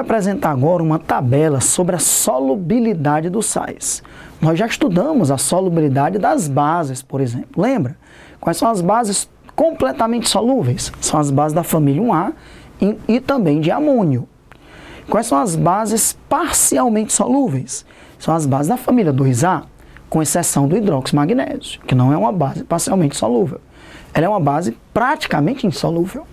apresentar agora uma tabela sobre a solubilidade dos sais. Nós já estudamos a solubilidade das bases, por exemplo. Lembra? Quais são as bases completamente solúveis? São as bases da família 1A e, e também de amônio. Quais são as bases parcialmente solúveis? São as bases da família 2A, com exceção do hidróxido magnésio, que não é uma base parcialmente solúvel. Ela é uma base praticamente insolúvel.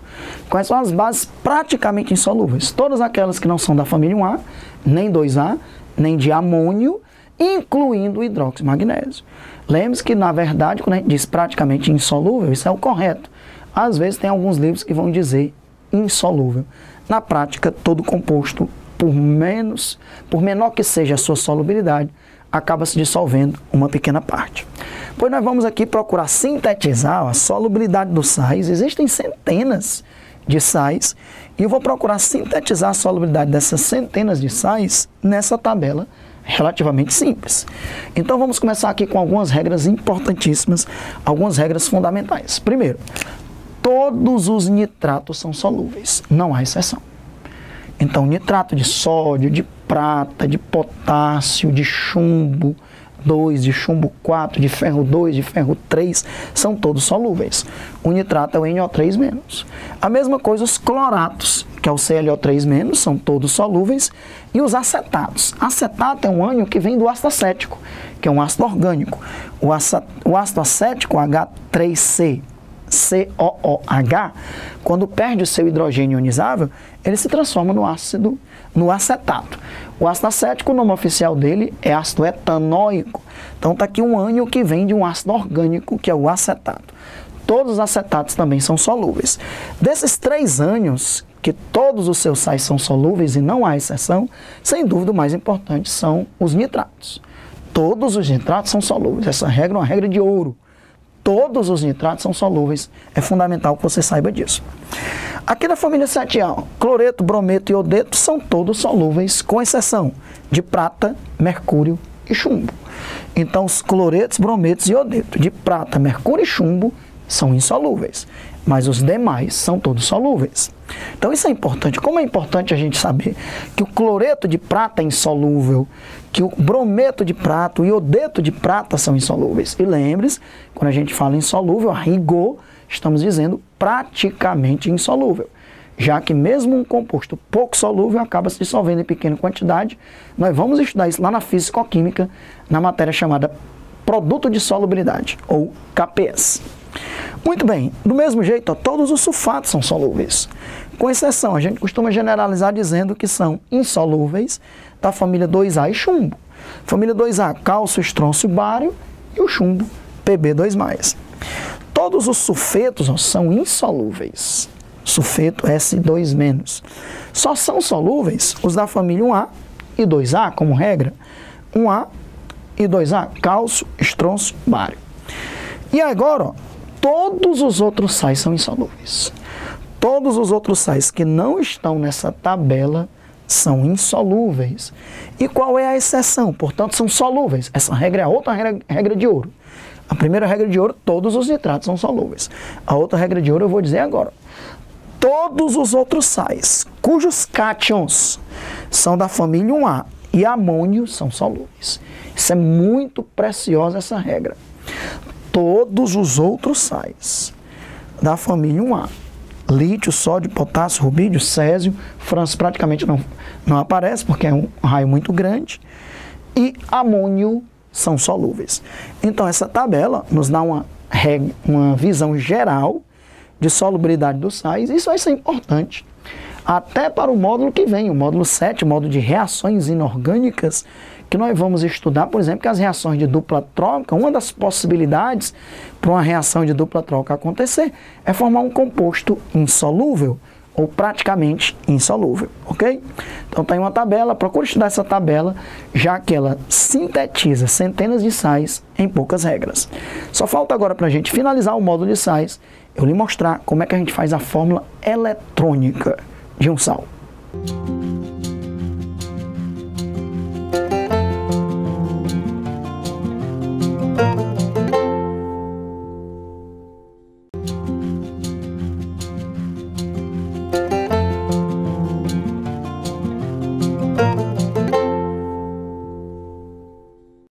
Quais são as bases praticamente insolúveis? Todas aquelas que não são da família 1A, nem 2A, nem de amônio, incluindo o hidróxido magnésio. Lembre-se que, na verdade, quando a gente diz praticamente insolúvel, isso é o correto. Às vezes tem alguns livros que vão dizer insolúvel. Na prática, todo composto, por menos, por menor que seja a sua solubilidade, acaba se dissolvendo uma pequena parte. Pois nós vamos aqui procurar sintetizar a solubilidade dos sais. Existem centenas de sais e eu vou procurar sintetizar a solubilidade dessas centenas de sais nessa tabela relativamente simples. Então vamos começar aqui com algumas regras importantíssimas, algumas regras fundamentais. Primeiro, todos os nitratos são solúveis, não há exceção. Então, nitrato de sódio, de prata, de potássio, de chumbo 2, de chumbo 4, de ferro 2, de ferro 3, são todos solúveis. O nitrato é o NO3-. A mesma coisa os cloratos, que é o ClO3-, são todos solúveis. E os acetatos. Acetato é um ânion que vem do ácido acético, que é um ácido orgânico. O, ácido acético, H3C, COOH, quando perde o seu hidrogênio ionizável, ele se transforma no ácido, no acetato. O ácido acético, o nome oficial dele é ácido etanóico. Então está aqui um ânion que vem de um ácido orgânico, que é o acetato. Todos os acetatos também são solúveis. Desses três ânions, que todos os seus sais são solúveis e não há exceção, sem dúvida o mais importante são os nitratos. Todos os nitratos são solúveis. Essa regra é uma regra de ouro todos os nitratos são solúveis. É fundamental que você saiba disso. Aqui da família 7A, cloreto, brometo e iodeto são todos solúveis, com exceção de prata, mercúrio e chumbo. Então, os cloretos, brometos e iodeto de prata, mercúrio e chumbo são insolúveis, mas os demais são todos solúveis. Então isso é importante. Como é importante a gente saber que o cloreto de prata é insolúvel, que o brometo de prata, o iodeto de prata são insolúveis. E lembre-se, quando a gente fala insolúvel, a rigor, estamos dizendo praticamente insolúvel. Já que mesmo um composto pouco solúvel acaba se dissolvendo em pequena quantidade, nós vamos estudar isso lá na físico-química, na matéria chamada produto de solubilidade, ou KPS. Muito bem, do mesmo jeito, ó, todos os sulfatos são solúveis. Com exceção, a gente costuma generalizar dizendo que são insolúveis da família 2A e chumbo. Família 2A, cálcio, estrôncio, bário e o chumbo, Pb2+. Todos os sulfetos ó, são insolúveis. Sulfeto S2-. Só são solúveis os da família 1A e 2A, como regra. 1A e 2A, cálcio, estrôncio, bário. E agora, ó, todos os outros sais são insolúveis. Todos os outros sais que não estão nessa tabela são insolúveis. E qual é a exceção? Portanto, são solúveis. Essa regra é a outra regra, de ouro. A primeira regra de ouro, todos os nitratos são solúveis. A outra regra de ouro eu vou dizer agora. Todos os outros sais, cujos cátions são da família 1A e amônio são solúveis. Isso é muito preciosa essa regra todos os outros sais da família 1A. Lítio, sódio, potássio, rubídio, césio, França praticamente não, não aparece porque é um raio muito grande. E amônio são solúveis. Então essa tabela nos dá uma, uma visão geral de solubilidade dos sais. Isso vai ser importante até para o módulo que vem, o módulo 7, o módulo de reações inorgânicas, que nós vamos estudar, por exemplo, que as reações de dupla troca, uma das possibilidades para uma reação de dupla troca acontecer é formar um composto insolúvel ou praticamente insolúvel, ok? Então tem uma tabela, procure estudar essa tabela, já que ela sintetiza centenas de sais em poucas regras. Só falta agora para a gente finalizar o módulo de sais, eu lhe mostrar como é que a gente faz a fórmula eletrônica de um sal.